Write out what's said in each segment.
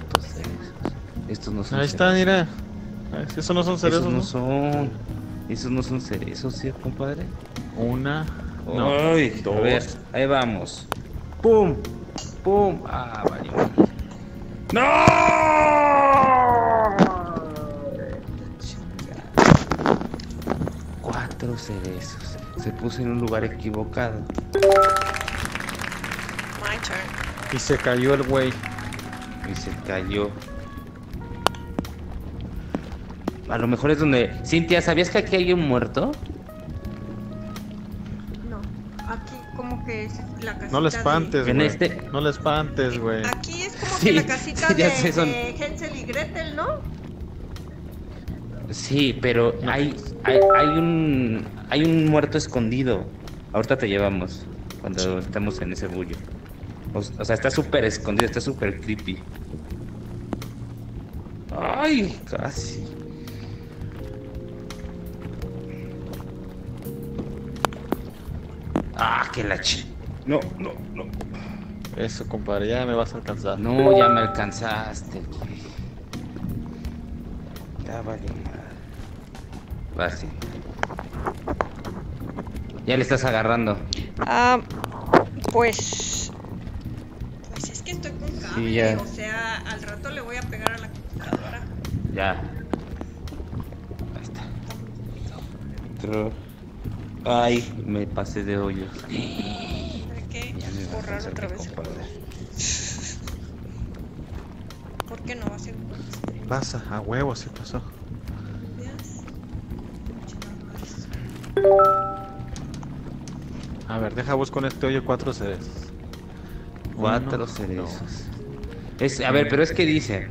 putos cerezos. Estos no son Ahí está, cerezos. mira. Ah, es que Esos no son cerezos, Esos no ¿no? son. Esos no son cerezos, ¿sí, compadre? Una. No. Ay, dos. a ver, ahí vamos. ¡Pum! ¡Pum! ¡Ah, vale! ¡No! Chingada. Cuatro cerezos. Se puso en un lugar equivocado. My turn. Y se cayó el güey. Y se cayó. A lo mejor es donde. Cintia, ¿sabías que aquí hay un muerto? No. Aquí como que es la casita No le espantes, En güey. este- No le espantes, güey. Aquí es como Sí, que la casita sí, de, sé, son- de Hansel y Gretel, ¿no? Sí, pero hay, hay, hay un hay un muerto escondido. Ahorita te llevamos cuando estamos en ese bullo. O, o sea, está súper escondido, está súper creepy. Ay, casi. Ah, que la chi. No, no, no. Eso, compadre, ya me vas a alcanzar. No, ya me alcanzaste, güey. Ya vale. Va, sí. Ya le estás agarrando. Ah, pues. Pues es que estoy con cable. ya. O sea, al rato le voy a pegar a la computadora. Ya. Ahí está. Otro. Ay, me pasé de hoyo. Tendré que Ya me va a borrar otra vez el compadre. ¿Por qué no va a ser un? Pasa, a huevo, sí pasó. A ver, deja busco en este hoyo cuatro cerezos. Cuatro cerezos. Es, a ver, pero es que dice.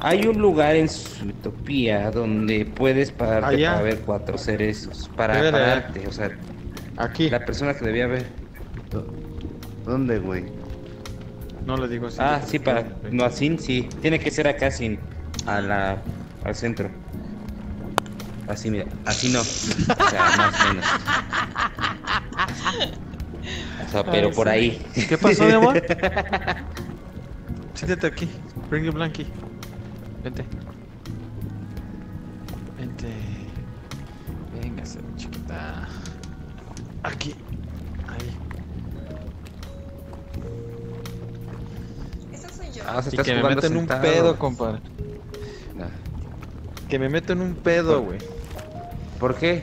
Hay un lugar en su utopía donde puedes pararte Allá. para ver cuatro cerezos. Para Debe pararte, o sea. Aquí. la persona que debía ver. ¿Dónde, güey? No le digo así. Ah, sí, para. No, así sí. Tiene que ser acá, sin. A la. Al centro. Así, mira. Así no. O sea, más o menos. O sea, pero Ay, por sí. ahí. ¿Qué pasó, mi amor? Siéntate aquí. Bring your blankie. Vente. Vente. Véngase, chiquita. Aquí. Ahí. Esa soy yo. Ah, Y estás que me jugando meto en un sentado. pedo, compadre. Ah, Que me meto en un pedo, güey. ¿Por qué?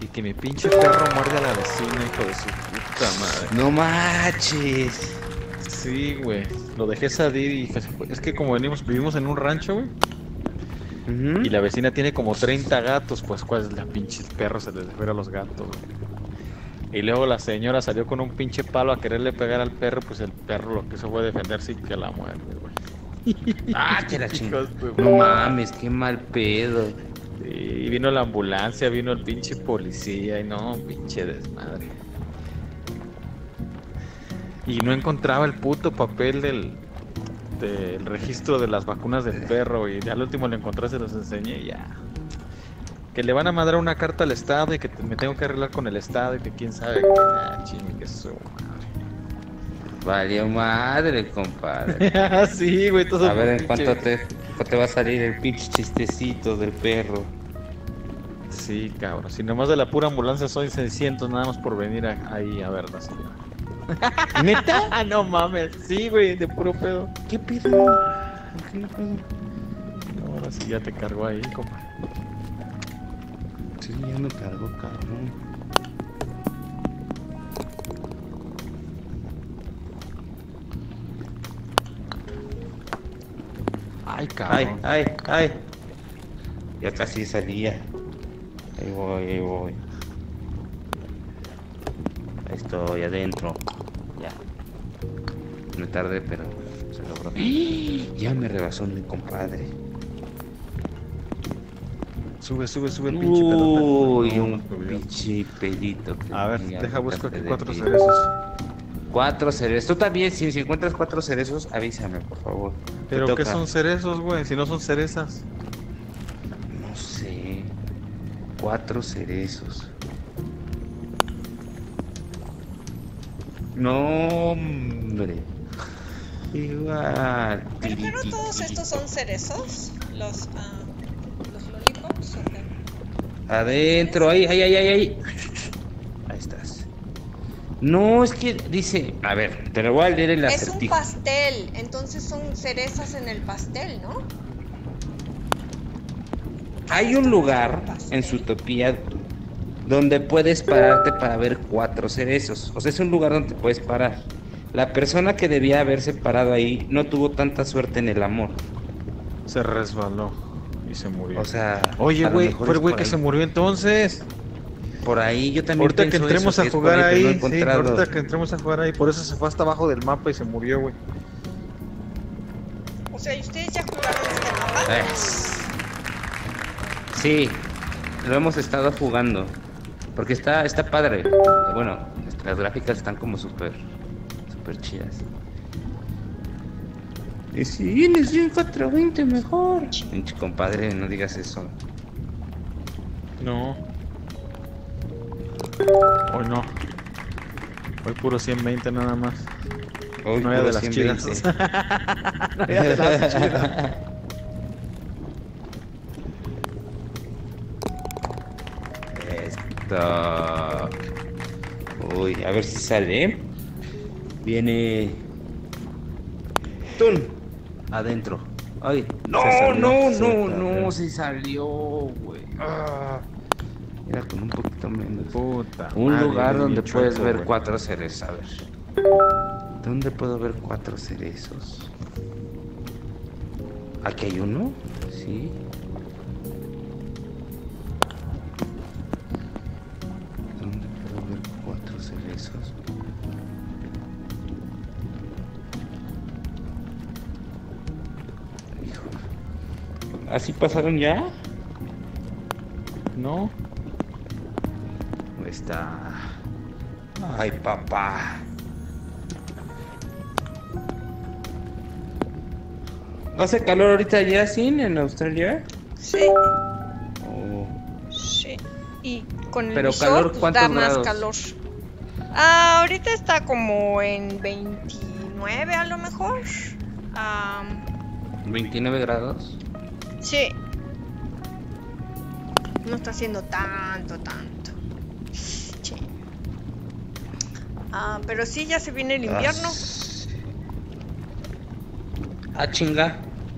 Y que mi pinche perro muerde a la vecina, hijo de su puta madre. No manches. Sí, güey. Lo dejé salir y es que como venimos, vivimos en un rancho, güey. Y la vecina tiene como 30 gatos, pues cuál es la pinche perro se les fuera a los gatos, güey. Y luego la señora salió con un pinche palo a quererle pegar al perro, pues el perro lo que hizo fue defenderse y que la muerde, güey. Ah, que la chingada. No mames, qué mal pedo. Y vino la ambulancia, vino el pinche policía y no, pinche desmadre. Y no encontraba el puto papel del, del registro de las vacunas del perro y al último lo encontré, se los enseñé y ya. Que le van a mandar una carta al Estado y que te- me tengo que arreglar con el Estado y que quién sabe. Ah, chingue, que su Valió madre, compadre. madre. sí, güey, todo A ver en pinche- cuánto te, te va a salir el pinche chistecito del perro. Sí, cabrón. Si nomás de la pura ambulancia soy 600 nada más por venir a- ahí a verla, señora. ¿Neta? Ah, no mames. Sí, güey, de puro pedo. ¿Qué pedo? ¿Qué pedo? Ahora sí ya te cargó ahí, compa. Sí, ya me cargó, cabrón. Ay, Ay, cabrón. ay, ay. Ya casi salía. Ahí voy, ahí voy. Estoy adentro. Ya. Me tardé, pero se logró. Ya me rebasó mi compadre. Sube, sube, sube el pinche pedo. Uy, No, un pinche pedito. que A ver, deja busco aquí cuatro cerezos. Cuatro cerezos. Tú también, si, si encuentras cuatro cerezos, avísame, por favor. Pero ¿qué son cerezos, güey? Si no son cerezas. No sé. Cuatro cerezos. No, hombre. Igual. Pero, todos estos son cerezos, los, ah, los lollipops. ¿o qué? Adentro, ahí, ahí, ahí, ahí, ahí. Ahí estás. No, es que dice. A ver, te lo voy a leer el Es un pastel, entonces son cerezas en el pastel, ¿no? Hay un lugar en su utopía donde puedes pararte para ver cuatro cerezos. O sea, es un lugar donde te puedes parar. La persona que debía haberse parado ahí no tuvo tanta suerte en el amor. Se resbaló y se murió. O sea, Oye, güey, fue el güey que ahí. se murió entonces. Por ahí yo también Ahorita que entremos eso, a que jugar pero no ahí, sí, ahorita que entremos a jugar ahí, por eso se fue hasta abajo del mapa y se murió, güey. O sea, ¿y ustedes ya jugaron este mapa? Es- Sí, lo hemos estado jugando. Porque está, está padre. Bueno, las gráficas están como súper, súper chidas. Y si un 420 mejor. Pinche compadre, no digas eso. No. Hoy no. Hoy puro 120 nada más. Hoy no era de las 120. chidas. no era de las chidas. Uy, a ver si sale. Viene. Tun. Adentro. Ay, no, salió, no, no, no, se salió, güey. Ah. Era con un poquito menos. Puta. Un madre, lugar donde chueco, puedes ver cuatro cerezos. A ver. ¿Dónde puedo ver cuatro cerezos? ¿Aquí hay uno? Sí. ¿Así pasaron ya? No. ¿Dónde está? Ay, papá. ¿Hace calor ahorita ya, sin en Australia? Sí, Oh, sí. Y con el Pero visor, calor, pues, ¿cuántos da más grados? calor. Ah, ahorita está como en 29 a lo mejor. Ah, 29 grados. Sí. No está haciendo tanto, tanto. Sí. Ah, pero sí, ya se viene el invierno. Ah, chinga.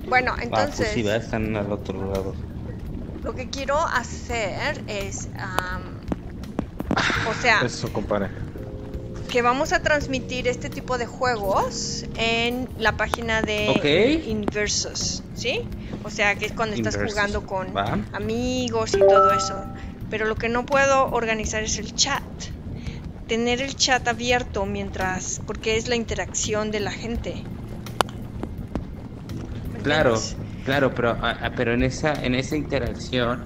Bueno, Ah, entonces... pues sí, va, están al otro lado. Lo que quiero hacer es, am, o sea, Eso, compadre. Que vamos a transmitir este tipo de juegos en la página de Ok. Inversus, ¿sí? O sea, que es cuando estás jugando con va. amigos y todo eso. Pero lo que no puedo organizar es el chat. Tener el chat abierto mientras, porque es la interacción de la gente. ¿Me Claro, claro, pero, ah, ah, pero en esa, en esa interacción,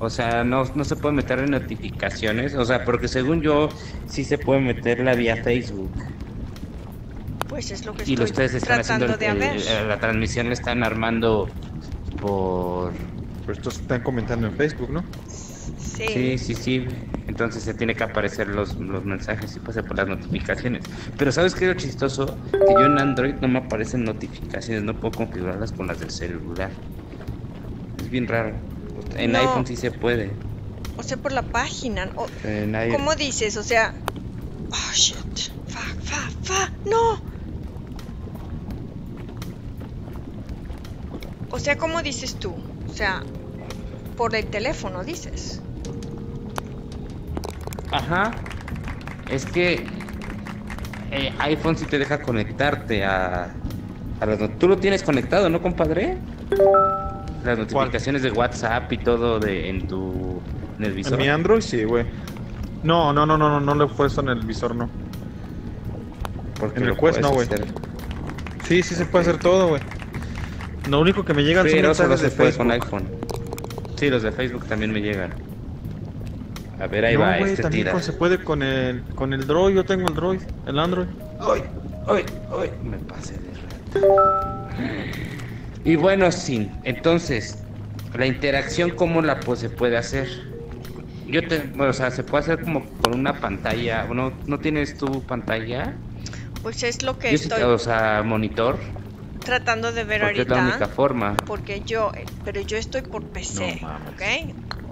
o sea, no, no se puede meter en notificaciones, o sea, porque según yo, sí se puede meterla vía Facebook. Pues es lo que Y estoy ustedes están haciendo el- de el- hacer. la transmisión, la están armando por... Pero estos están comentando en Facebook, ¿no? Sí, sí, sí. Entonces se tiene que aparecer los, los mensajes y pasa por las notificaciones. Pero ¿sabes qué es lo chistoso? Que yo en Android no me aparecen notificaciones, no puedo configurarlas con las del celular. Es bien raro. En No. iPhone sí se puede. O sea, por la página. o- En ¿Cómo dices? O sea. Oh shit. Fuck, fuck, fuck. No. O sea, ¿cómo dices tú? O sea, por el teléfono dices. Ajá. Es que eh, iPhone sí te deja conectarte a, a not- Tú lo tienes conectado, ¿no, compadre? Las notificaciones de WhatsApp y todo de en tu en el visor. En mi Android sí, güey. No, no, no, no, no, no lo he puesto en el visor, no. Porque en el Quest no, güey. Sí, sí se puede hacer todo, güey. Lo único que me llegan son solo mensajes se de puede Facebook. con iPhone. Sí, los de Facebook también me llegan. A ver, ahí no, va, güey, este también tira. con- se puede con el con el Droid, yo tengo el Droid, el Android. Ay, ay, ay, me pasé de rato. Y bueno, sí, entonces, la interacción, ¿cómo la pues, se puede hacer? Yo te, bueno, o sea, se puede hacer como con una pantalla, ¿no, ¿no tienes tu pantalla? Pues es lo que Yo sí, estoy o sea, monitor, tratando de ver porque es la ahorita. única forma. Porque yo, pero yo estoy por PC, No. ¿ok?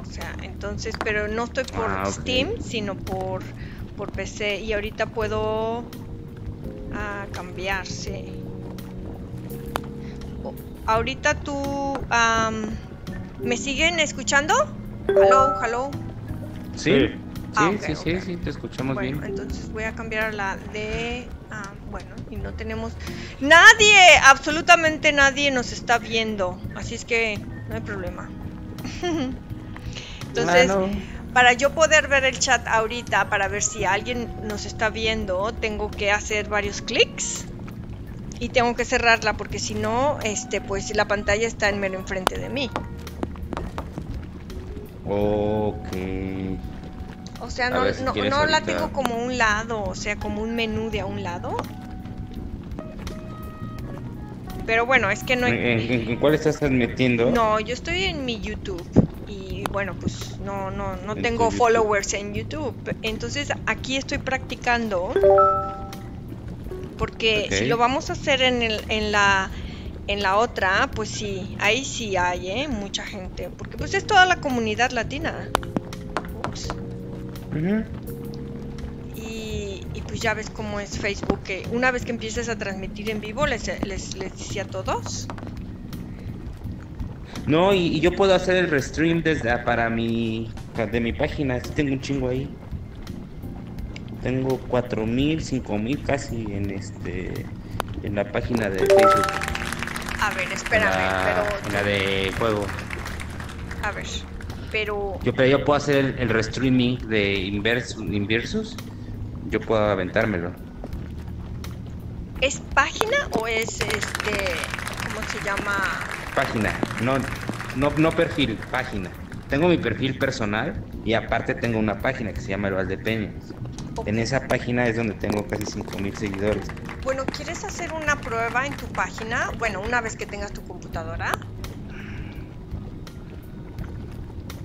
O sea, entonces, pero no estoy por Ah, ok. Steam, sino por, por PC. Y ahorita puedo ah, cambiar, sí. Ahorita tú, am, ¿me siguen escuchando? Hello, hello. Sí, sí, Ah, sí, ok, sí, sí, te escuchamos Bueno, bien. entonces voy a cambiar a la de... ah, bueno, y no tenemos... Nadie, absolutamente nadie nos está viendo. Así es que no hay problema. entonces, Ah, no. para yo poder ver el chat ahorita, para ver si alguien nos está viendo, tengo que hacer varios clics. Y tengo que cerrarla porque si no, este, pues la pantalla está en mero enfrente de mí. Ok. O sea, no, si no, no la tengo como un lado, o sea, como un menú de a un lado. Pero bueno, es que no... ¿En, cuál estás metiendo? No, yo estoy en mi YouTube y bueno, pues no, no, no En tengo followers en YouTube. Entonces aquí estoy practicando porque si lo vamos a hacer en, el, en la en la otra, pues sí, ahí sí hay, ¿eh? Mucha gente, porque pues es toda la comunidad latina. Ups. Y, y pues ya ves cómo es Facebook, que una vez que empiezas a transmitir en vivo, les, les, les decía a todos. No, y, y yo puedo hacer el restream desde para mi de mi página, tengo un chingo ahí. Tengo 4000, 5000 casi en este en la página de Facebook. A ver, espérame, la, en pero... la de juego. A ver, pero... Yo pero yo puedo hacer el, el restreaming de Inversus, Inversus. Yo puedo aventármelo. ¿Es página o es este... ¿Cómo se llama? Página, no, no, no perfil, página. Tengo mi perfil personal y aparte tengo una página que se llama El Valdepeñas. En esa página es donde tengo casi 5000 seguidores. Bueno, ¿quieres hacer una prueba en tu página? Bueno, una vez que tengas tu computadora.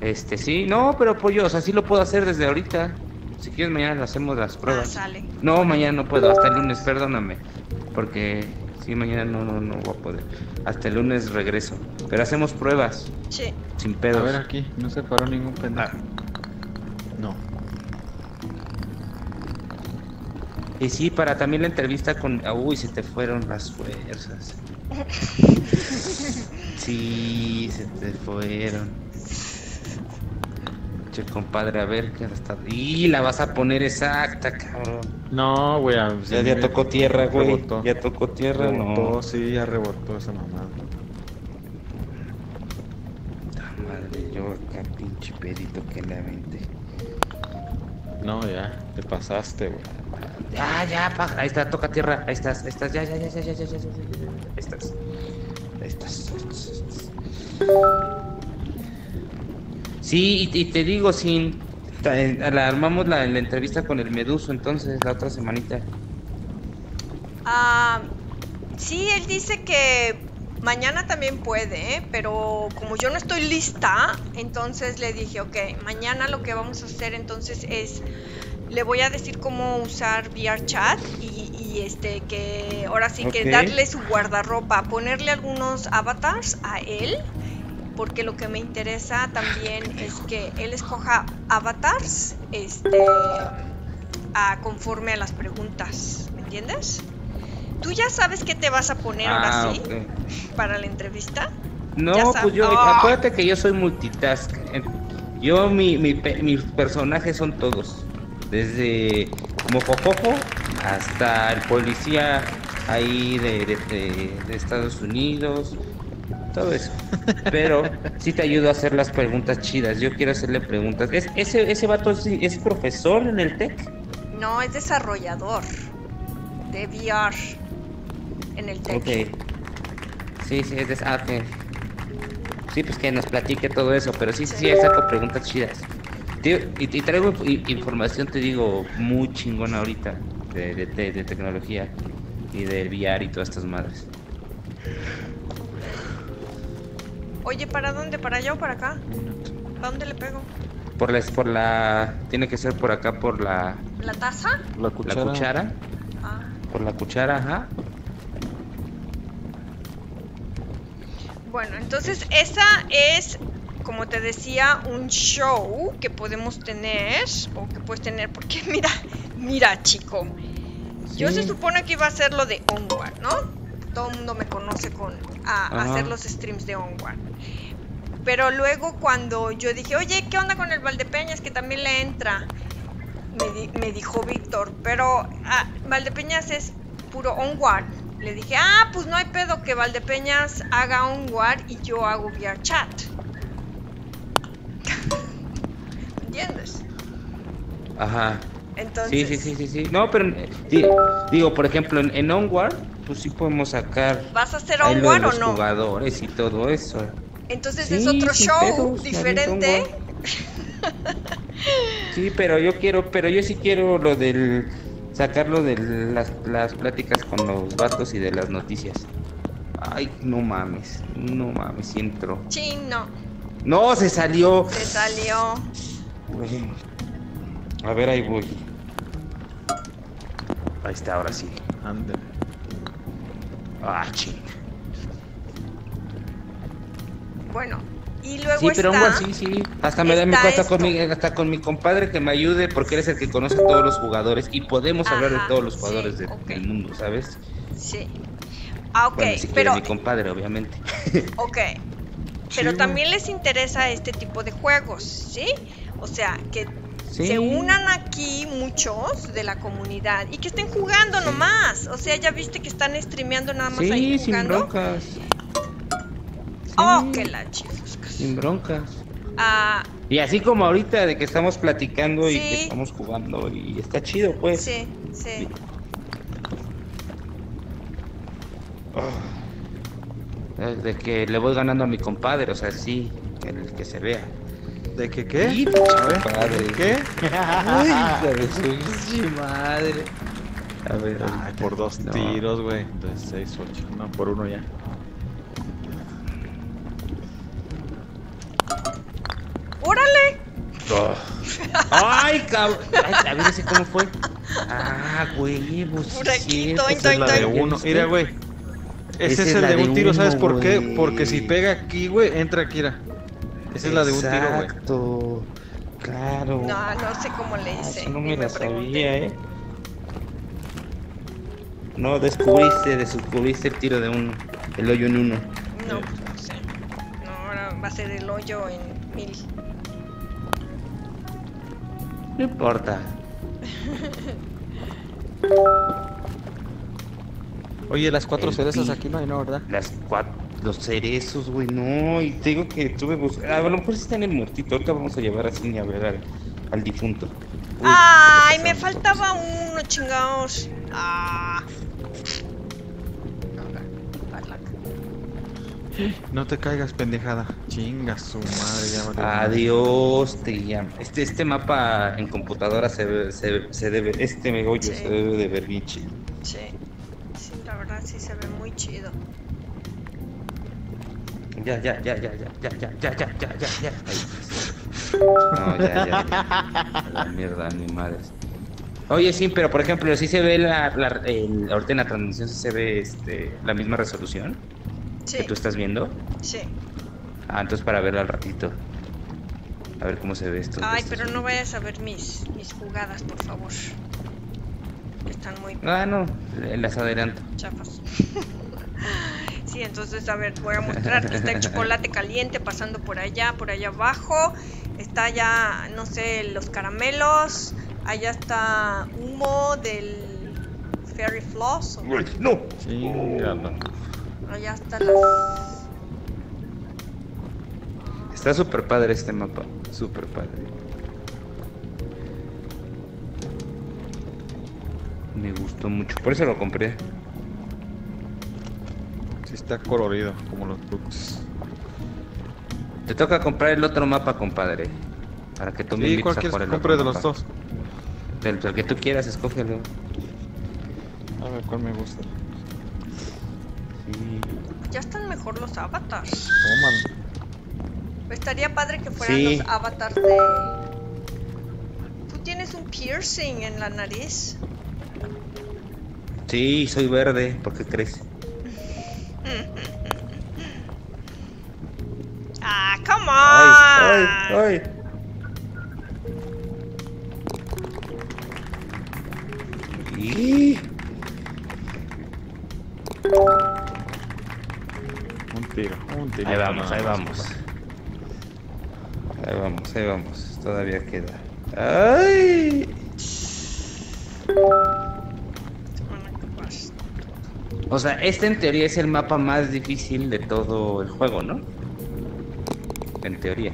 Este, sí, no, pero pues yo, o sea, sí lo puedo hacer desde ahorita. Si quieres, mañana hacemos las Ah, pruebas. sale. No, mañana no puedo, hasta el lunes, perdóname. Porque sí, mañana no, no, no voy a poder. Hasta el lunes regreso. Pero hacemos pruebas, Sí. sin A pedos. ver aquí, no se paró ningún pendejo. Ah, y sí, para también la entrevista con. Uy, se te fueron las fuerzas. Sí, se te fueron. Che, compadre, a ver qué está. Y la vas a poner exacta, cabrón. No, güey. Ya, ya tocó tierra, güey. Rebotó. Ya tocó tierra, Rebotó, no. sí, ya rebotó esa mamada. Puta Madre, yo acá pinche pedito que le aventé. No, ya, te pasaste, güey. Ya, ya, pa- ahí está, toca tierra. Ahí estás, ahí estás, ya, ya, ya, ya, ya, ya, ya, ya, ya, ya, ya, Ahí estás. Ahí estás. ahí estás. Sí, y, y te digo, sin. eh, La armamos la, la entrevista con el Meduso entonces la otra semanita. Ah, sí, él dice que mañana también puede, ¿eh? pero como yo no estoy lista, entonces le dije, ok, mañana lo que vamos a hacer entonces es, le voy a decir cómo usar VRChat y, y este que ahora sí que darle su guardarropa, ponerle algunos avatars a él. Porque lo que me interesa también es que él escoja avatars este, a, conforme a las preguntas, ¿me entiendes? ¿Tú ya sabes qué te vas a poner Ah, ahora sí ok. para la entrevista? No, pues yo, ¡Ah! acuérdate que yo soy multitask. Yo, mi, mi, mis personajes son todos. Desde Mojojojo hasta el policía ahí de, de, de- de Estados Unidos. Todo eso. Pero sí te ayudo a hacer las preguntas chidas. Yo quiero hacerle preguntas. ¿Es, ese, ¿Ese vato es, es profesor en el TEC? No, es desarrollador de VR en el TEC. Ok. Sí, sí, es de... Ah. Sí, pues que nos platique todo eso, pero sí, sí, sí, saco preguntas chidas. Tío, y, y traigo información, te digo, muy chingona ahorita de, de, te- de tecnología y de VR y todas estas madres. Oye, ¿para dónde? ¿Para allá o para acá? ¿Para dónde le pego? Por la, por la, tiene que ser por acá, por la, ¿La taza? La la cuchara. cuchara. Ah, Por la cuchara, ajá. Bueno, entonces esa es, como te decía, un show que podemos tener o que puedes tener, porque mira, mira chico, yo se supone que iba a hacer lo de Onward, ¿no? Todo el mundo me conoce con a, hacer los streams de Onward. Pero luego cuando yo dije, oye, ¿qué onda con el Valdepeñas que también le entra? Me, di- me dijo Víctor, pero ah, Valdepeñas es puro Onward. Le dije, ah, pues no hay pedo que Valdepeñas haga Onward y yo hago VRChat. ¿Entiendes? Ajá. Entonces, Sí, sí, sí, sí, sí. No, pero di- digo, por ejemplo, en, en Onward, pues sí podemos sacar ¿vas a hacer Onward o no? jugadores y todo eso. Entonces Sí, es otro show pedos, diferente. Sí, pero yo quiero, pero yo sí quiero lo del sacarlo de las, las pláticas con los vatos y de las noticias. Ay, no mames, no mames, sí entró. Chino, No, se salió. se salió. Güey. A ver, ahí voy. Ahí está, ahora sí. Ándale. Ah, ching. Bueno, y luego Sí, pero está. Sí, sí. Hasta me da mi hasta con mi, hasta con mi compadre que me ayude porque él es el que conoce a todos los jugadores y podemos hablar de todos los sí, jugadores de- del mundo, ¿sabes? Sí. Ah, ok, bueno, si pero. mi compadre, obviamente. Ok. Pero Sí, también les interesa este tipo de juegos, ¿sí? O sea, que Sí. se unan aquí muchos de la comunidad y que estén jugando nomás. O sea, ya viste que están streameando nada más ahí Sí, sin jugando. broncas. Oh, Sí, que la chifuscas. Sin broncas. Ah, Y así como ahorita de que estamos platicando y Sí. que estamos jugando y está chido, pues. sí, sí. Ah. De que le voy ganando a mi compadre, o sea, sí, el que se vea. ¿De qué qué? Sí, A ver, compadre. ¿Qué? Uy, pinche madre. A ver, Ay, por dos No. tiros, güey. Entonces, seis, ocho. No, por uno ya. Oh. Ay, cabrón. Ay, a ver ese cómo fue. Ah, güey, pues sí Por aquí, es la de uno. Mira, güey. Ese es el de un tiro, ¿sabes uno, por qué? Porque si pega aquí, güey, entra aquí, mira. Esa es la de un tiro, güey. Exacto. Claro. No, no sé cómo le Ah, hice. no me la pregunté. sabía, eh. No, descubriste, descubriste el tiro de un. El hoyo en uno. No, pues no sé. No, ahora va a ser el hoyo en mil. No importa. Oye, las cuatro El cerezas pi- aquí no hay, ¿no? ¿Verdad? Las cuatro. Los cerezos, güey, no. Y te digo que tuve buscando. A lo mejor está en el muertito. Ahorita vamos a llevar así a ver al, al difunto. Uy, ¡Ay! ¿qué Me faltaba uno, chingados. ¡Ah! No te caigas, pendejada. Chinga su madre, ya madre. Adiós, llamo. Este, este mapa en computadora se, ve- se, se debe. Este hoyo Sí. se debe de ver bien chido. Sí. Sí, la verdad sí se ve muy chido. Ya, ya, ya, ya, ya, ya, ya, ya, ya, ya, ya, ya. Ahí. No, ya, ya, ya. La mierda, mi madre. Oye, sí, pero por ejemplo, sí se ve la, la el- ahorita en la transmisión sí se ve este, la misma resolución Sí, que tú estás viendo. sí. Ah, entonces para verla al ratito. A ver cómo se ve esto. Ay, pero sí. no vayas a ver mis, mis jugadas, por favor. Están muy Ah, no, las adelanto. chafas. Sí, entonces, a ver, voy a mostrar que está el chocolate caliente pasando por allá, por allá abajo. Está ya, no sé, los caramelos. Allá está humo del Fairy Floss. o- No. Allá están las... Está súper padre este mapa. Súper padre. Me gustó mucho. Por eso lo compré. Sí está colorido, como los books. Te toca comprar el otro mapa, compadre. Para que tú me Sí, ¿cuál a que el compre otro de los dos? Del, del que tú quieras, escógelo. A ver, ¿cuál me gusta? Sí. Ya están mejor los avatars. Tómalo. Estaría padre que fueran Sí. los avatars de... Tú tienes un piercing en la nariz. Sí, soy verde, ¿por qué crees? Ah, come Ay, on. ay, ay. Y- Un tiro, un tiro. Ahí vamos, ahí vamos. Ahí vamos, ahí vamos. Todavía queda. ¡Ay! O sea, este en teoría es el mapa más difícil de todo el juego, ¿no? En teoría.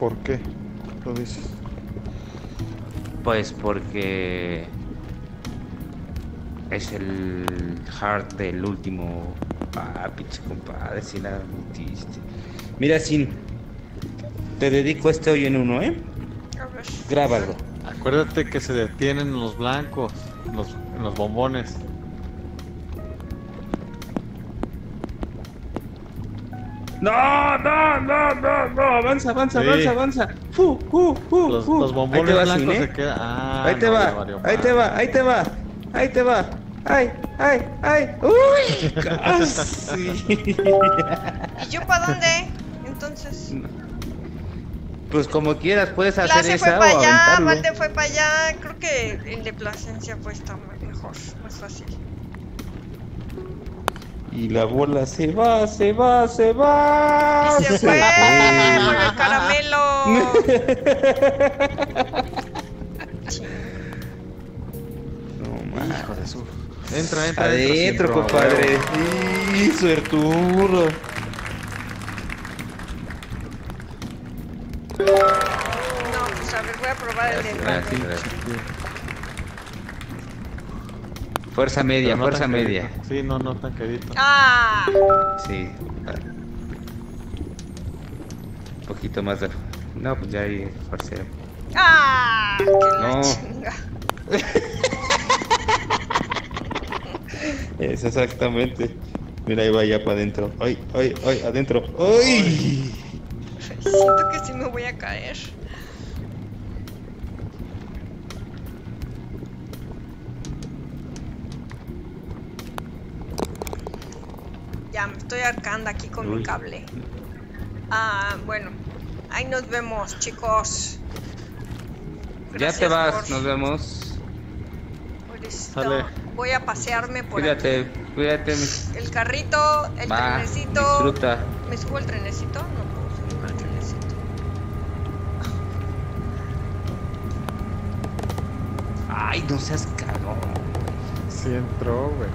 ¿Por qué? Lo dices. Pues porque es el heart del último. Ah, pinche compadre, si la metiste. Mira, Sin, te dedico este hoy en uno, ¿eh? Grábalo. Acuérdate que se detienen los blancos, los, en los bombones. No, no, no, no, no, avanza, avanza, Sí. avanza, avanza. Fu, fu, fu, Los, fu. los Ahí bombones te va, blancos ¿eh? se quedan. Ah, ahí te no, ya va, valió ahí te va, ahí te va, ahí te va. Ay, ay, ay. Uy, casi. ¿Y yo para dónde? Entonces. Pues como quieras, puedes hacer Place fue esa o para allá. Valde fue para allá. Creo que el de Plasencia pues está me- mejor, más fácil. Y la bola se va, se va, se va. Y se fue por el caramelo. Hijo de su. Entra, entra. Adentro, entra, compadre. Sí, suertudo. No, pues a ver, voy a probar el de Gracias, gracias. Fuerza media, no fuerza media. quedito. Sí, no, no tan quedito. Ah, Sí. Un poquito más de. No, pues ya hay fuerza. ah, la No. chinga. Es exactamente. Mira, ahí va ya para adentro. Ay, ay, ay, adentro. ¡Ay! Siento que sí me voy a caer. Ya me estoy arcando aquí con mi cable. Ah, bueno. Ahí nos vemos, chicos. Ya te vas, por- nos vemos. por esto. Sale. Voy a pasearme por Cuídate, cuídate. mi- aquí. El carrito, el Va, trenecito. disfruta. ¿Me subo al trenecito? No puedo subirme al trenecito. Ay, no seas cagón. Sí entró, güey.